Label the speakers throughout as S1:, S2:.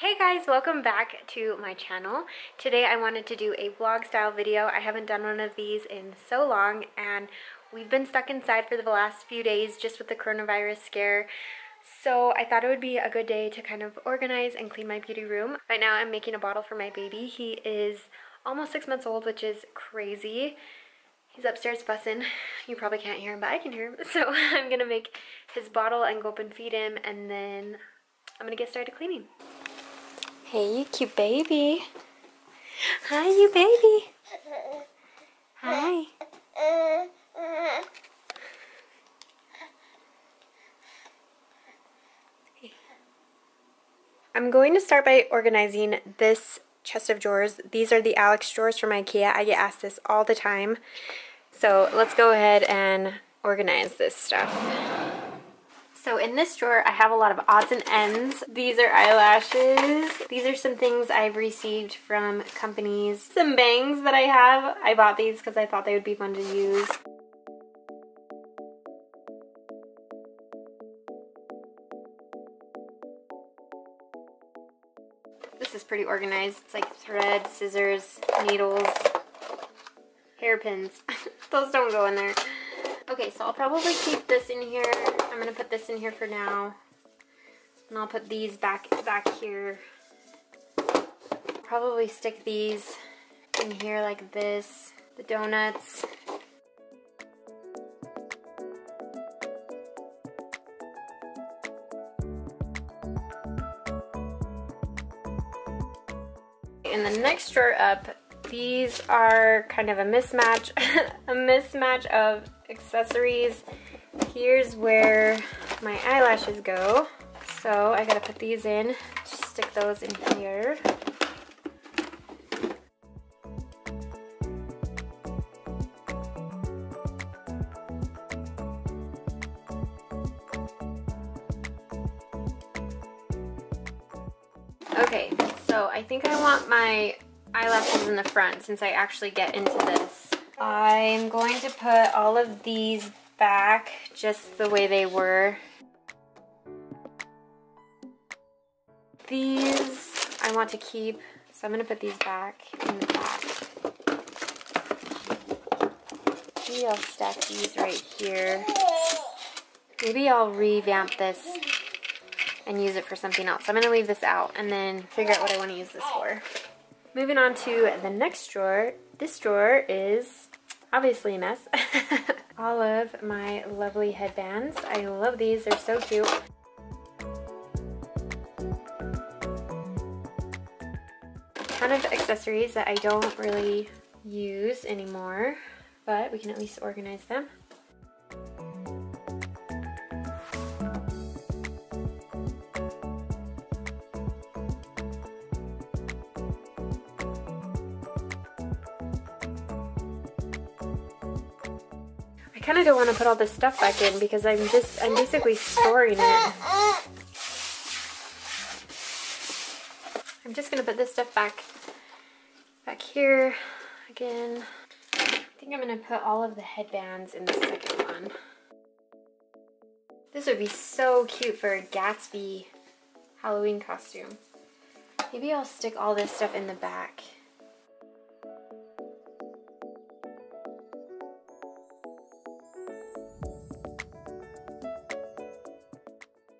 S1: Hey guys, welcome back to my channel. Today I wanted to do a vlog style video. I haven't done one of these in so long and we've been stuck inside for the last few days just with the coronavirus scare. So I thought it would be a good day to kind of organize and clean my beauty room. Right now I'm making a bottle for my baby. He is almost six months old, which is crazy. He's upstairs fussing. You probably can't hear him, but I can hear him. So I'm gonna make his bottle and go up and feed him and then I'm gonna get started cleaning. Hey, you cute baby. Hi, you baby. Hi. I'm going to start by organizing this chest of drawers. These are the Alex drawers from Ikea. I get asked this all the time. So let's go ahead and organize this stuff. So in this drawer, I have a lot of odds and ends. These are eyelashes. These are some things I've received from companies. Some bangs that I have. I bought these because I thought they would be fun to use. This is pretty organized. It's like thread, scissors, needles, hairpins. Those don't go in there. Okay, so I'll probably keep this in here. I'm gonna put this in here for now. And I'll put these back back here. Probably stick these in here like this. The donuts. In the next drawer up, these are kind of a mismatch, a mismatch of accessories. Here's where my eyelashes go. So I gotta put these in, Just stick those in here. Okay, so I think I want my eyelashes in the front since I actually get into this. I'm going to put all of these back just the way they were. These I want to keep, so I'm going to put these back in the back. Maybe I'll stack these right here. Maybe I'll revamp this and use it for something else. I'm going to leave this out and then figure out what I want to use this for. Moving on to the next drawer. This drawer is obviously a mess. All of my lovely headbands. I love these, they're so cute. A ton of accessories that I don't really use anymore, but we can at least organize them. I kind of don't want to put all this stuff back in because I'm just, I'm basically storing it. I'm just going to put this stuff back, back here again. I think I'm going to put all of the headbands in the second one. This would be so cute for a Gatsby Halloween costume. Maybe I'll stick all this stuff in the back.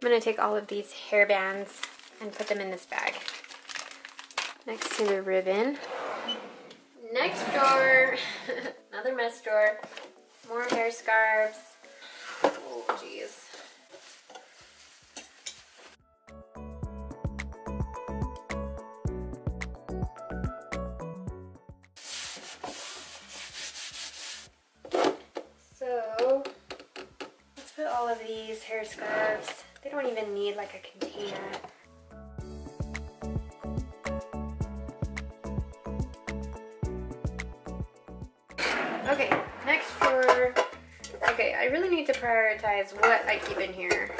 S1: I'm going to take all of these hair bands and put them in this bag. Next to the ribbon. Next drawer, another mess drawer. More hair scarves. Oh, jeez. So, let's put all of these hair scarves they don't even need like a container. Okay, next for, okay, I really need to prioritize what I keep in here.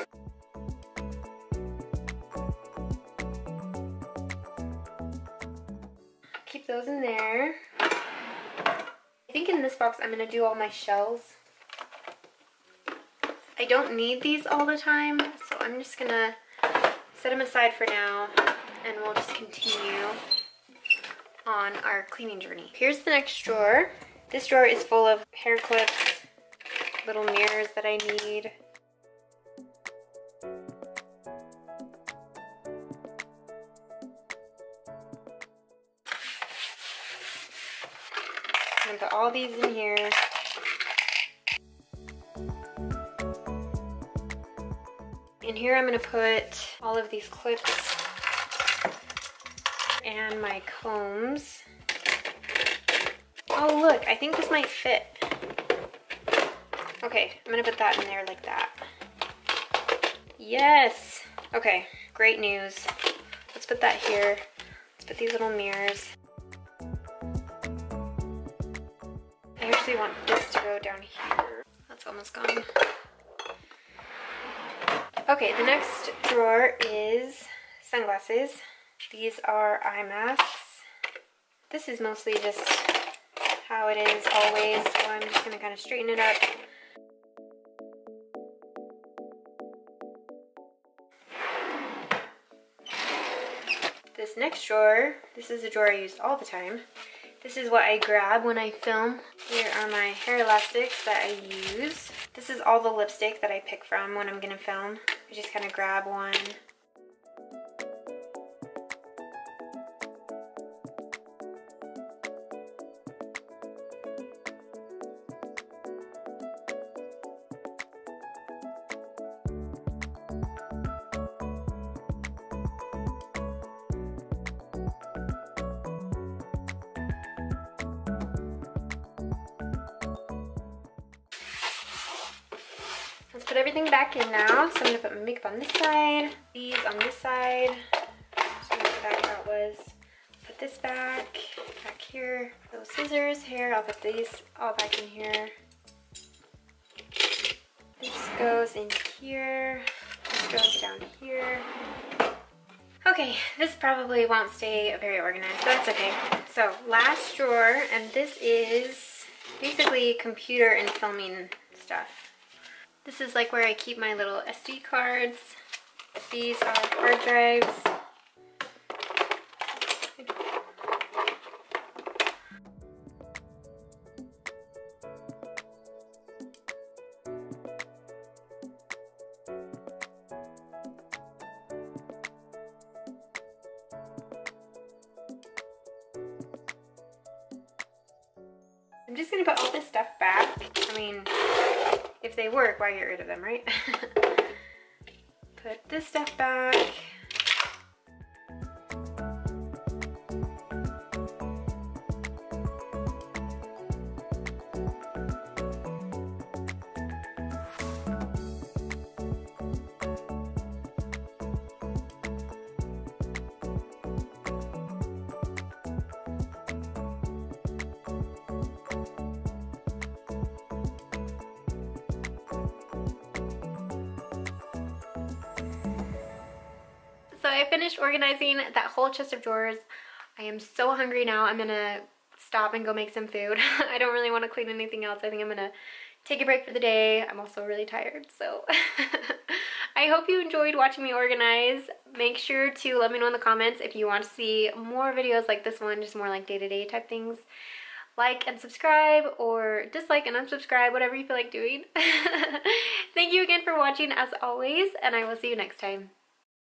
S1: Keep those in there. I think in this box I'm going to do all my shells. I don't need these all the time, I'm just gonna set them aside for now. and we'll just continue on our cleaning journey. Here's the next drawer. This drawer is full of hair clips, little mirrors that I need. I'm gonna put all these in here. In here I'm gonna put all of these clips and my combs. Oh look, I think this might fit. Okay, I'm gonna put that in there like that. Yes! Okay, great news. Let's put that here. Let's put these little mirrors. I actually want this to go down here. That's almost gone. Okay, the next drawer is sunglasses. These are eye masks. This is mostly just how it is always, so I'm just to kind of straighten it up. This next drawer, this is a drawer I use all the time. This is what I grab when I film. Here are my hair elastics that I use. This is all the lipstick that I pick from when I'm gonna film. I just kind of grab one put everything back in now. So I'm gonna put my makeup on this side, these on this side. So back it was. Put this back, back here. Those scissors here, I'll put these all back in here. This goes in here. This goes down here. Okay, this probably won't stay very organized, but that's okay. So last drawer, and this is basically computer and filming stuff. This is like where I keep my little SD cards. These are hard drives. I'm just gonna put all this stuff back. I mean, if they work, why get rid of them, right? put this stuff back. I finished organizing that whole chest of drawers. I am so hungry now. I'm gonna stop and go make some food. I don't really want to clean anything else. I think I'm gonna take a break for the day. I'm also really tired, so I hope you enjoyed watching me organize. Make sure to let me know in the comments if you want to see more videos like this one, just more like day-to-day -day type things. Like and subscribe or dislike and unsubscribe, whatever you feel like doing. Thank you again for watching as always, and I will see you next time.